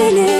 beni.